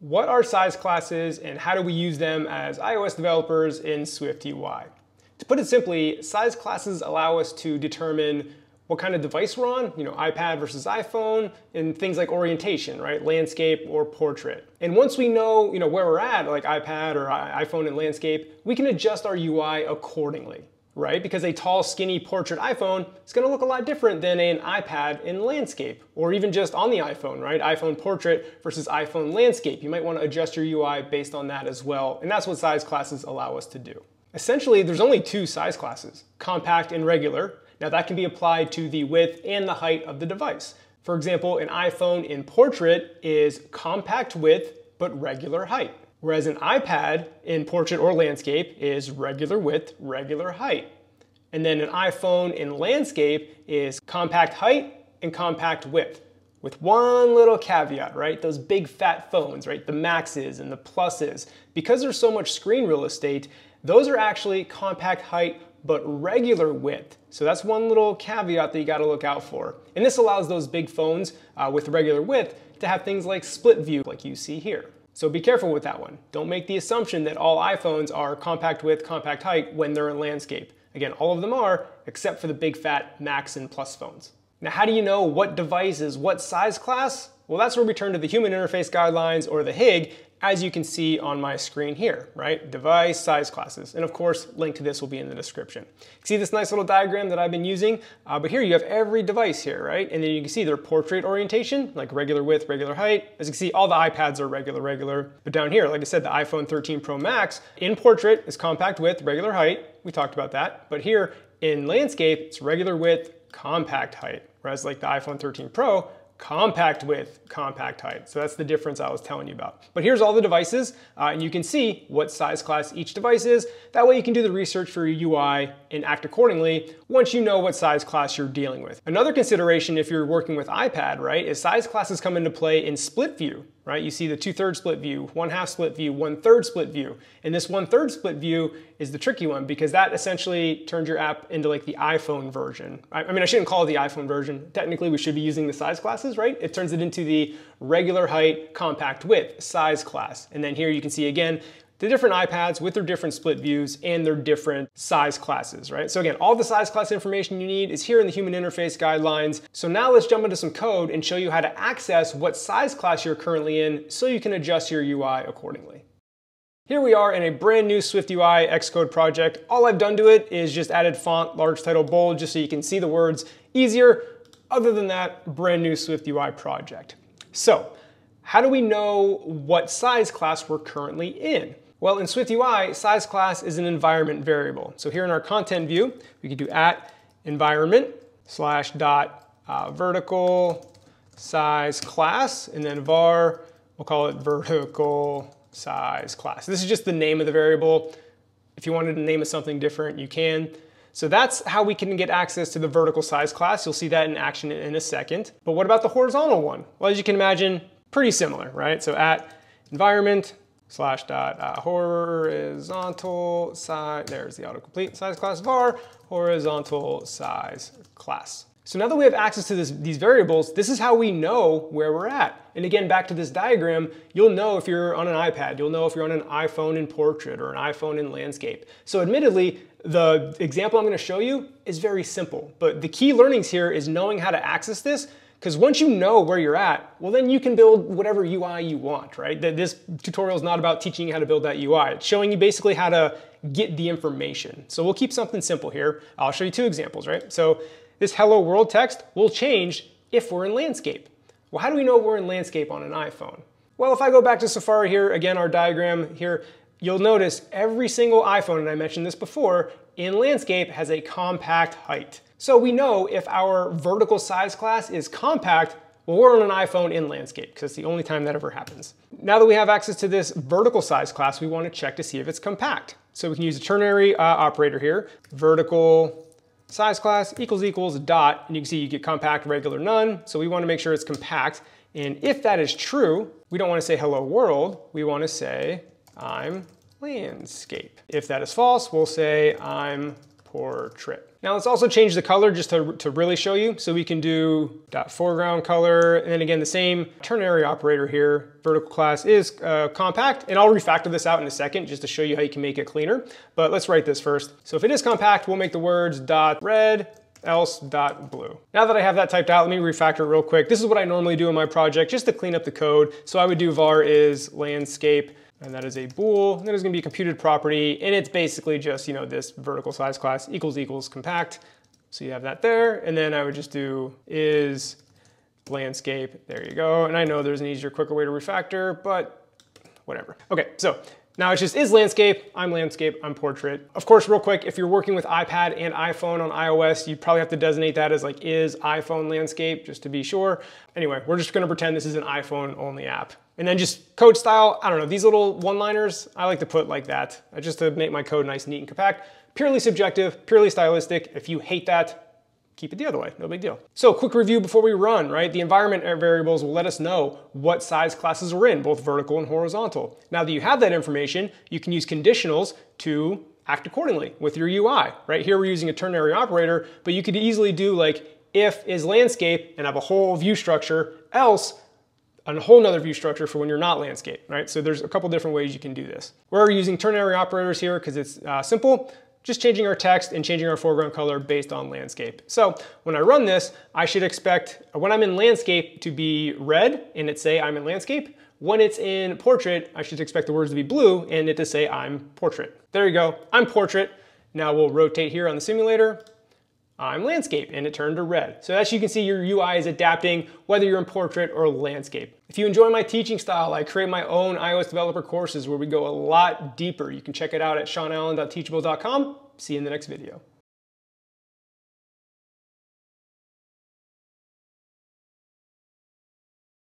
What are size classes and how do we use them as iOS developers in SwiftUI? To put it simply, size classes allow us to determine what kind of device we're on, you know, iPad versus iPhone, and things like orientation, right? Landscape or portrait. And once we know, you know, where we're at, like iPad or iPhone and landscape, we can adjust our UI accordingly right? Because a tall, skinny portrait iPhone is gonna look a lot different than an iPad in landscape, or even just on the iPhone, right? iPhone portrait versus iPhone landscape. You might wanna adjust your UI based on that as well, and that's what size classes allow us to do. Essentially, there's only two size classes, compact and regular. Now that can be applied to the width and the height of the device. For example, an iPhone in portrait is compact width, but regular height. Whereas an iPad in portrait or landscape is regular width, regular height. And then an iPhone in landscape is compact height and compact width. With one little caveat, right? Those big fat phones, right? The Maxes and the Pluses. Because there's so much screen real estate, those are actually compact height but regular width. So that's one little caveat that you gotta look out for. And this allows those big phones uh, with regular width to have things like split view like you see here. So be careful with that one. Don't make the assumption that all iPhones are compact width, compact height when they're in landscape. Again, all of them are, except for the big fat Max and Plus phones. Now, how do you know what device is what size class? Well, that's where we turn to the Human Interface Guidelines or the HIG as you can see on my screen here, right? Device, size classes. And of course, link to this will be in the description. See this nice little diagram that I've been using? Uh, but here you have every device here, right? And then you can see their portrait orientation, like regular width, regular height. As you can see, all the iPads are regular, regular. But down here, like I said, the iPhone 13 Pro Max in portrait is compact width, regular height. We talked about that. But here in landscape, it's regular width, compact height. Whereas like the iPhone 13 Pro, compact width, compact height. So that's the difference I was telling you about. But here's all the devices, uh, and you can see what size class each device is. That way you can do the research for your UI and act accordingly once you know what size class you're dealing with. Another consideration if you're working with iPad, right, is size classes come into play in split view right? You see the two-thirds split view, one-half split view, one-third split view. And this one-third split view is the tricky one because that essentially turns your app into like the iPhone version. I, I mean, I shouldn't call it the iPhone version. Technically, we should be using the size classes, right? It turns it into the regular height, compact width size class. And then here you can see again, the different iPads with their different split views and their different size classes, right? So again, all the size class information you need is here in the human interface guidelines. So now let's jump into some code and show you how to access what size class you're currently in so you can adjust your UI accordingly. Here we are in a brand new SwiftUI Xcode project. All I've done to it is just added font, large title, bold, just so you can see the words easier. Other than that, brand new SwiftUI project. So, how do we know what size class we're currently in? Well, in SwiftUI, size class is an environment variable. So here in our content view, we can do at environment slash dot uh, vertical size class, and then var, we'll call it vertical size class. This is just the name of the variable. If you wanted to name it something different, you can. So that's how we can get access to the vertical size class. You'll see that in action in a second. But what about the horizontal one? Well, as you can imagine, pretty similar, right? So at environment slash dot uh, horizontal size, there's the autocomplete size class var, horizontal size class. So now that we have access to this, these variables, this is how we know where we're at. And again, back to this diagram, you'll know if you're on an iPad, you'll know if you're on an iPhone in portrait or an iPhone in landscape. So admittedly, the example I'm gonna show you is very simple, but the key learnings here is knowing how to access this because once you know where you're at, well, then you can build whatever UI you want, right? This tutorial is not about teaching you how to build that UI. It's showing you basically how to get the information. So we'll keep something simple here. I'll show you two examples, right? So this hello world text will change if we're in landscape. Well, how do we know we're in landscape on an iPhone? Well, if I go back to Safari here, again, our diagram here, you'll notice every single iPhone, and I mentioned this before, in landscape has a compact height. So we know if our vertical size class is compact, well, we're on an iPhone in landscape because it's the only time that ever happens. Now that we have access to this vertical size class, we want to check to see if it's compact. So we can use a ternary uh, operator here, vertical size class equals equals dot, and you can see you get compact, regular, none. So we want to make sure it's compact. And if that is true, we don't want to say hello world, we want to say I'm landscape. If that is false, we'll say I'm portrait. Now let's also change the color just to, to really show you. So we can do dot foreground color, and then again, the same ternary operator here, vertical class is uh, compact, and I'll refactor this out in a second just to show you how you can make it cleaner. But let's write this first. So if it is compact, we'll make the words dot red, else dot blue. Now that I have that typed out, let me refactor it real quick. This is what I normally do in my project just to clean up the code. So I would do var is landscape and that is a bool. And there's gonna be a computed property, and it's basically just, you know, this vertical size class equals equals compact. So you have that there, and then I would just do is landscape, there you go. And I know there's an easier, quicker way to refactor, but whatever. Okay, so now it's just is landscape, I'm landscape, I'm portrait. Of course, real quick, if you're working with iPad and iPhone on iOS, you probably have to designate that as like is iPhone landscape, just to be sure. Anyway, we're just gonna pretend this is an iPhone only app. And then just code style, I don't know, these little one-liners, I like to put like that, just to make my code nice, neat, and compact. Purely subjective, purely stylistic. If you hate that, keep it the other way, no big deal. So quick review before we run, right? The environment variables will let us know what size classes are in, both vertical and horizontal. Now that you have that information, you can use conditionals to act accordingly with your UI, right? Here we're using a ternary operator, but you could easily do like if is landscape and have a whole view structure, else a whole nother view structure for when you're not landscape, right? So there's a couple different ways you can do this. We're using ternary operators here because it's uh, simple just changing our text and changing our foreground color based on landscape. So when I run this, I should expect when I'm in landscape to be red and it say I'm in landscape. When it's in portrait, I should expect the words to be blue and it to say I'm portrait. There you go, I'm portrait. Now we'll rotate here on the simulator. Uh, I'm landscape and it turned to red. So as you can see, your UI is adapting whether you're in portrait or landscape. If you enjoy my teaching style, I create my own iOS developer courses where we go a lot deeper. You can check it out at seanallen.teachable.com. See you in the next video.